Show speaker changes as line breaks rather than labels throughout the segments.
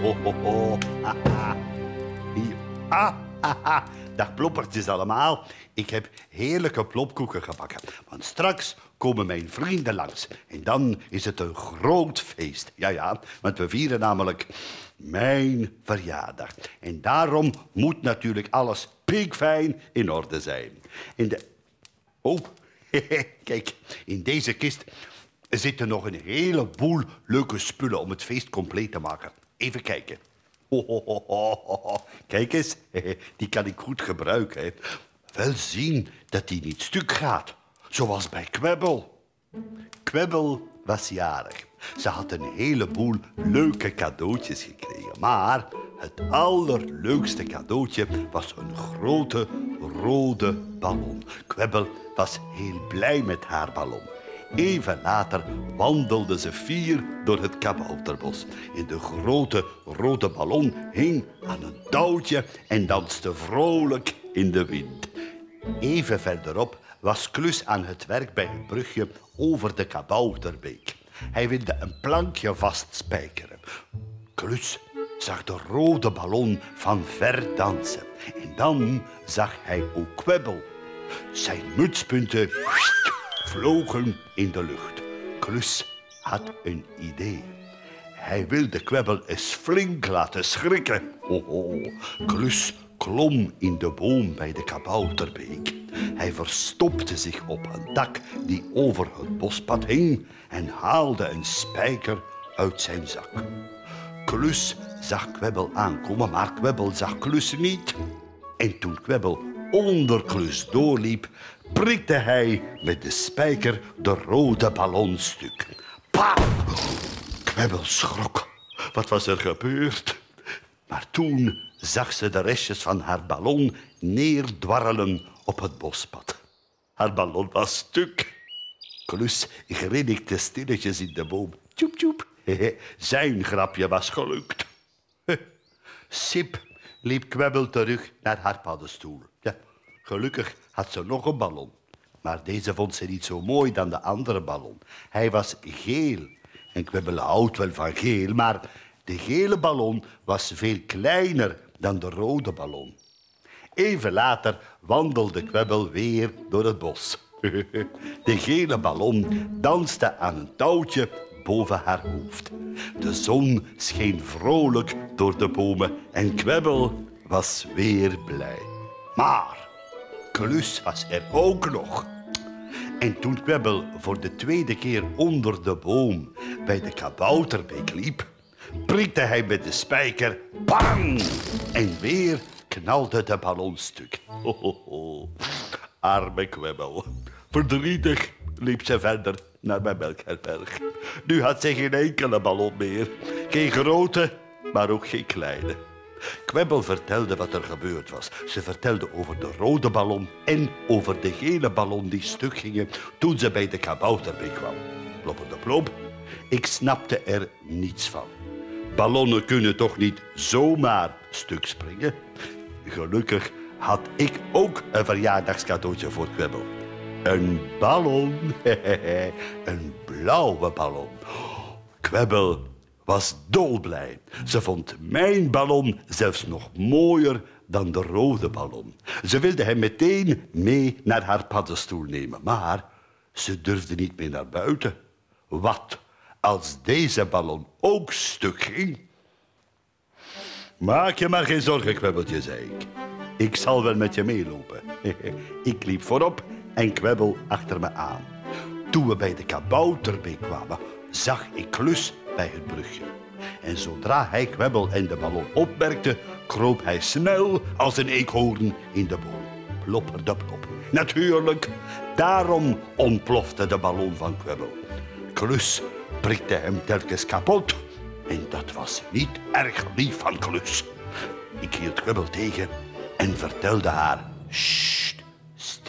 ho, ho. Hier. Ah, haha. Dag ploppertjes allemaal. Ik heb heerlijke plopkoeken gebakken. Want straks komen mijn vrienden langs. En dan is het een groot feest. Ja, ja, want we vieren namelijk mijn verjaardag. En daarom moet natuurlijk alles piekfijn in orde zijn. In de... Oh, kijk, in deze kist zitten nog een heleboel leuke spullen om het feest compleet te maken. Even kijken. Kijk eens, die kan ik goed gebruiken. Wel zien dat die niet stuk gaat, zoals bij Kwebbel. Kwebbel was jarig. Ze had een heleboel leuke cadeautjes gekregen. Maar het allerleukste cadeautje was een grote rode ballon. Kwebbel was heel blij met haar ballon. Even later wandelde ze fier door het kabouterbos. En de grote rode ballon hing aan een touwtje en danste vrolijk in de wind. Even verderop was Klus aan het werk bij een brugje over de Kabouterbeek. Hij wilde een plankje vastspijkeren. Klus zag de rode ballon van ver dansen. En dan zag hij ook Kwebbel. Zijn mutspunten vlogen in de lucht. Klus had een idee. Hij wilde Kwebbel eens flink laten schrikken. Ho, ho. Klus klom in de boom bij de kabouterbeek. Hij verstopte zich op een dak die over het bospad hing en haalde een spijker uit zijn zak. Klus zag Kwebbel aankomen, maar Kwebbel zag Klus niet. En toen Kwebbel onder Klus doorliep, prikte hij met de spijker de rode ballon stuk. Pap! Kwebbel schrok. Wat was er gebeurd? Maar toen zag ze de restjes van haar ballon neerdwarrelen op het bospad. Haar ballon was stuk. Klus grinnikte stilletjes in de boom. Tjoep, tjoep. Zijn grapje was gelukt. Sip liep Kwebbel terug naar haar paddenstoel. Ja, gelukkig had ze nog een ballon. Maar deze vond ze niet zo mooi dan de andere ballon. Hij was geel. En Kwebbel houdt wel van geel, maar de gele ballon was veel kleiner dan de rode ballon. Even later wandelde Kwebbel weer door het bos. De gele ballon danste aan een touwtje boven haar hoofd. De zon scheen vrolijk door de bomen en Kwebbel was weer blij. Maar Klus was er ook nog. En toen Kwebbel voor de tweede keer onder de boom bij de kabouterbeek liep, prikte hij met de spijker, bang! En weer knalde de ballon stuk. Arme Kwebbel. Verdrietig liep ze verder naar mijn melkherberg. Nu had ze geen enkele ballon meer. Geen grote, maar ook geen kleine. Kwebbel vertelde wat er gebeurd was. Ze vertelde over de rode ballon en over de gele ballon die stuk gingen toen ze bij de kabouterbeek kwam. Plopperde plop. Ik snapte er niets van. Ballonnen kunnen toch niet zomaar stuk springen? Gelukkig had ik ook een verjaardagscadeautje voor Kwebbel. Een ballon. een blauwe ballon. Kwebbel was dolblij. Ze vond mijn ballon zelfs nog mooier dan de rode ballon. Ze wilde hem meteen mee naar haar paddenstoel nemen, maar ze durfde niet meer naar buiten. Wat als deze ballon ook stuk ging? Maak je maar geen zorgen, Kwebbeltje, zei ik. Ik zal wel met je meelopen. ik liep voorop en Kwebbel achter me aan. Toen we bij de kabouterbeek kwamen, zag ik Klus bij het brugje. En zodra hij Kwebbel en de ballon opmerkte, kroop hij snel als een eekhoorn in de boom. Plopperde plop. Natuurlijk, daarom ontplofte de ballon van Kwebbel. Klus prikte hem telkens kapot. En dat was niet erg lief van Klus. Ik hield Kwebbel tegen en vertelde haar...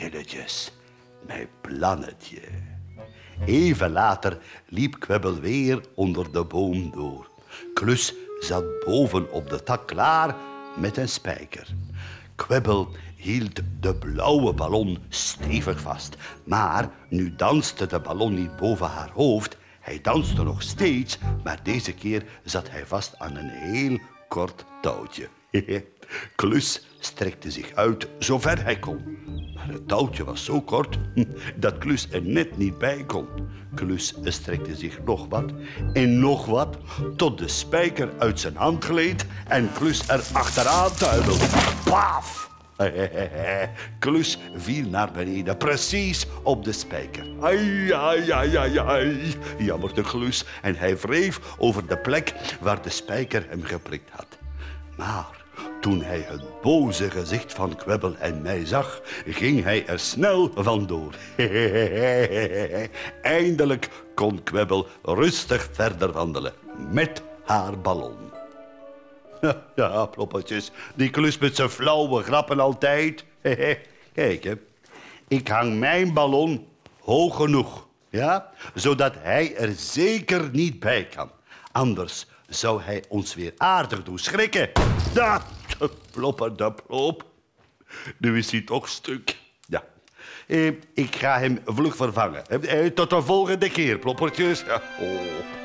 stilletjes, mijn plannetje. Even later liep Kwebbel weer onder de boom door. Klus zat boven op de tak klaar met een spijker. Kwebbel hield de blauwe ballon stevig vast. Maar nu danste de ballon niet boven haar hoofd Hij danste nog steeds, maar deze keer zat hij vast aan een heel kort touwtje. Klus strekte zich uit zover hij kon. Maar het touwtje was zo kort dat Klus er net niet bij kon. Klus strekte zich nog wat en nog wat tot de spijker uit zijn hand gleed en Klus er achteraan tuimelde. Paf! Klus viel naar beneden, precies op de spijker. Ai, ai, ai, ai, ai, jammerde Klus en hij wreef over de plek waar de spijker hem geprikt had. Maar toen hij het boze gezicht van Kwebbel en mij zag, ging hij er snel vandoor. Eindelijk kon Kwebbel rustig verder wandelen met haar ballon. Ja, ploppertjes, die klus met zijn flauwe grappen altijd. Kijk, hè. ik hang mijn ballon hoog genoeg, ja, zodat hij er zeker niet bij kan. Anders zou hij ons weer aardig doen schrikken. Dat, de plopper, de plop. Nu is hij toch stuk. Ja. Eh, ik ga hem vlug vervangen. Eh, tot de volgende keer, ploppertjes. Oh.